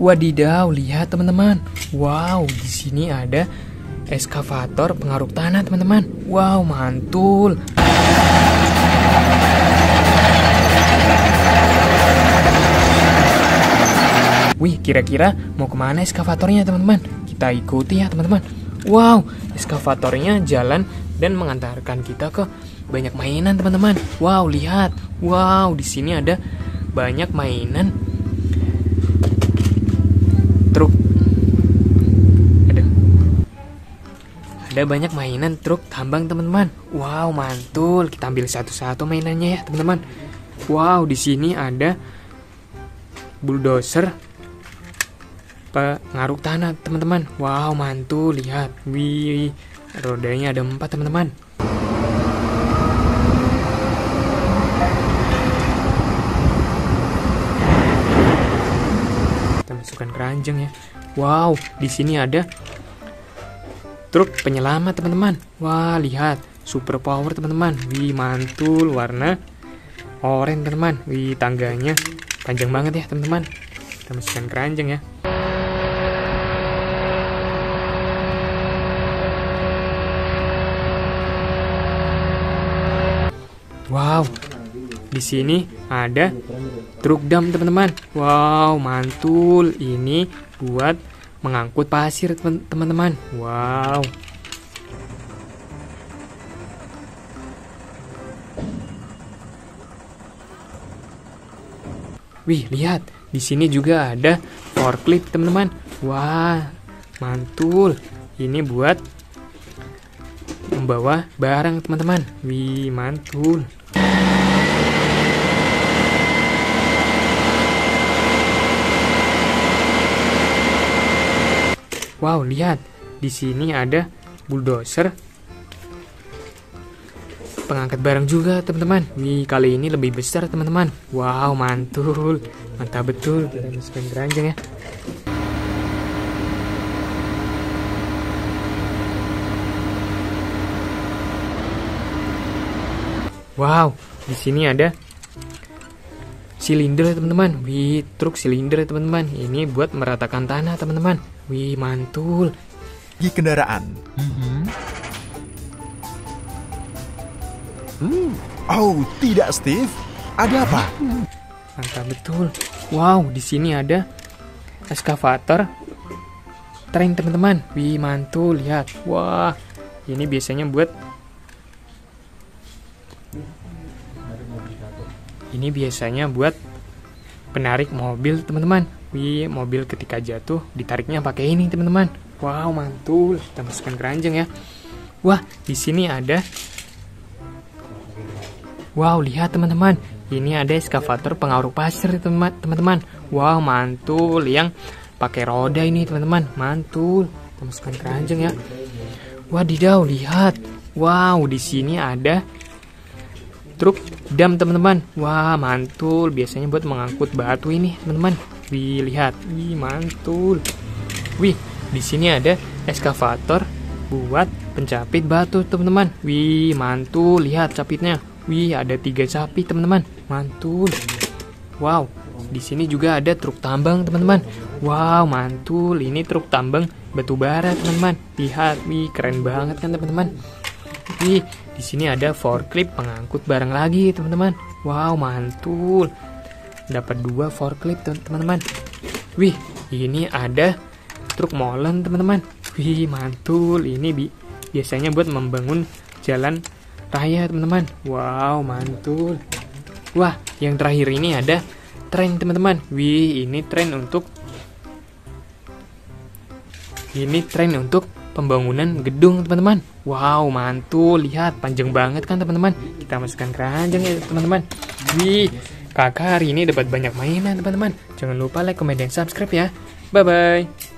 Wadidaw, lihat teman-teman. Wow, di sini ada eskavator pengaruk tanah, teman-teman. Wow, mantul. Wih, kira-kira mau ke mana eskavatornya, teman-teman? Kita ikuti ya, teman-teman. Wow, eskavatornya jalan dan mengantarkan kita ke banyak mainan, teman-teman. Wow, lihat. Wow, di sini ada banyak mainan truk. Ada. Ada banyak mainan truk tambang, teman-teman. Wow, mantul. Kita ambil satu-satu mainannya ya, teman-teman. Wow, di sini ada bulldozer pengaruk tanah teman-teman wow mantul lihat wih rodanya ada empat teman-teman kita masukkan keranjang ya wow di sini ada truk penyelamat teman-teman. Wah lihat. Super power teman-teman. Wih mantul warna oranye teman-teman. Wih tangganya panjang banget ya teman-teman. Kita masukkan keranjang ya. Wow, di sini ada truk dam teman-teman. Wow, mantul. Ini buat mengangkut pasir teman-teman. Wow. Wih, lihat. Di sini juga ada forklift teman-teman. Wah, mantul. Ini buat membawa barang teman-teman. Wih, mantul. Wow, lihat. Di sini ada bulldozer. Pengangkat barang juga, teman-teman. Wih, kali ini lebih besar, teman-teman. Wow, mantul. Mantap betul. Kita masukin keranjang ya. Wow, di sini ada silinder teman-teman. Wih, truk silinder teman-teman. Ini buat meratakan tanah teman-teman. Wih, mantul. Di kendaraan. Hmm. Oh, tidak Steve. Ada apa? Mantap betul. Wow, di sini ada eskavator tren teman-teman. Wih, mantul. Lihat. Wah, ini biasanya buat Ini biasanya buat penarik mobil, teman-teman. Wih, mobil ketika jatuh ditariknya pakai ini, teman-teman. Wow, mantul. Kita masukkan keranjang ya. Wah, di sini ada Wow, lihat teman-teman. Ini ada eskavator pengaruk pasir, teman-teman. Wow, mantul yang pakai roda ini, teman-teman. Mantul. Kita masukkan keranjang ya. Wadidaw, lihat. Wow, di sini ada truk. Dam teman-teman. Wah mantul. Biasanya buat mengangkut batu ini teman-teman. Wih lihat. Wih mantul. Wih di sini ada eskavator buat pencapit batu teman-teman. Wih mantul. Lihat capitnya. Wih ada tiga capit teman-teman. Mantul. Wow di sini juga ada truk tambang teman-teman. Wow mantul. Ini truk tambang batu bara teman-teman. Lihat wih keren banget kan teman-teman? Wih, di sini ada forklift pengangkut barang lagi, teman-teman. Wow, mantul. Dapat dua forklift, teman-teman. Wih, ini ada truk molen, teman-teman. Wih, mantul. Ini bi biasanya buat membangun jalan raya, teman-teman. Wow, mantul. Wah, yang terakhir ini ada tren, teman-teman. Wih, ini tren untuk ini tren untuk pembangunan gedung teman-teman. Wow mantul. Lihat panjang banget kan teman-teman? Kita masukkan keranjang ya teman-teman. Wih kakak hari ini dapat banyak mainan teman-teman. Jangan lupa like comment dan subscribe ya. Bye bye